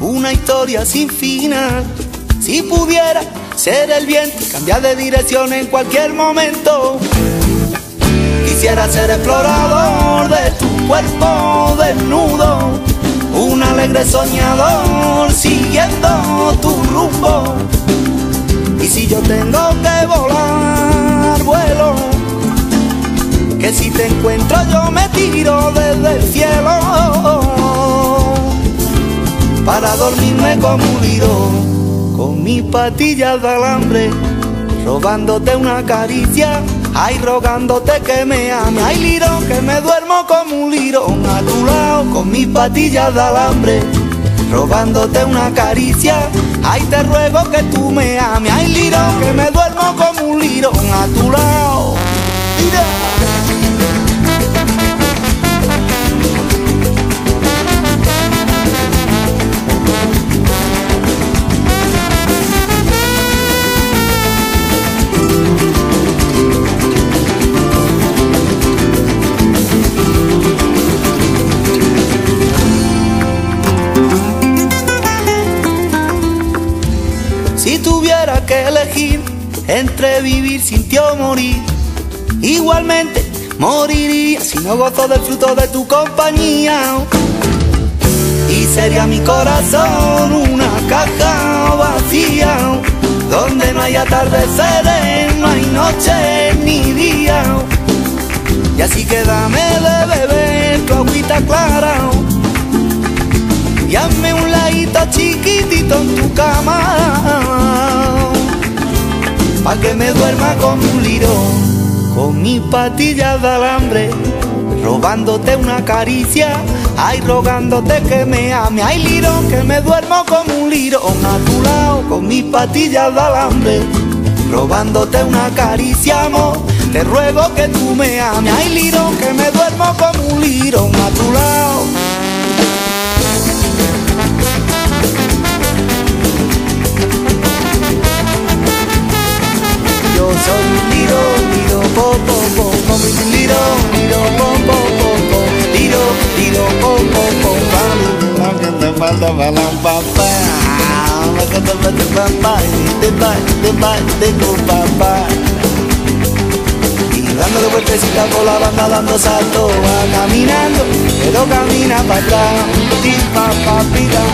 una historia sin final. Si pudiera ser el viento, cambiar de dirección en cualquier momento. Quisiera ser explorador de tu cuerpo desnudo, un alegre soñador siguiendo tu rumbo. Y si yo tengo que volar, vuelo, que si te encuentro yo me tiro desde el cielo para dormirme como un liro, con mis patillas de alambre, robándote una caricia, ay rogándote que me ame, ay liro que me duermo como un lirón a tu lado, con mis patillas de alambre, robándote una caricia, ay te ruego que tú me ames, ay liro elegir entre vivir sin ti o morir, igualmente moriría si no gozo del fruto de tu compañía. Y sería mi corazón una caja vacía, donde no hay atardeceres, no hay noche ni día. Y así quédame de beber tu agüita clara y hazme un ladito chiquitito en tu cama pa' que me duerma como un lirón con mis patillas de alambre robándote una caricia ay rogándote que me ame. Ay lirón que me duermo como un lirón a tu lado con mis patillas de alambre robándote una caricia amor. Te ruego que tú me ames. Ay lirón que me duermo como un lirón a tu lado para la papá, falta papá, va, de tu papá. Y dándole vueltecita por la banda, dando salto, va caminando, pero camina para atrás, papá, pita,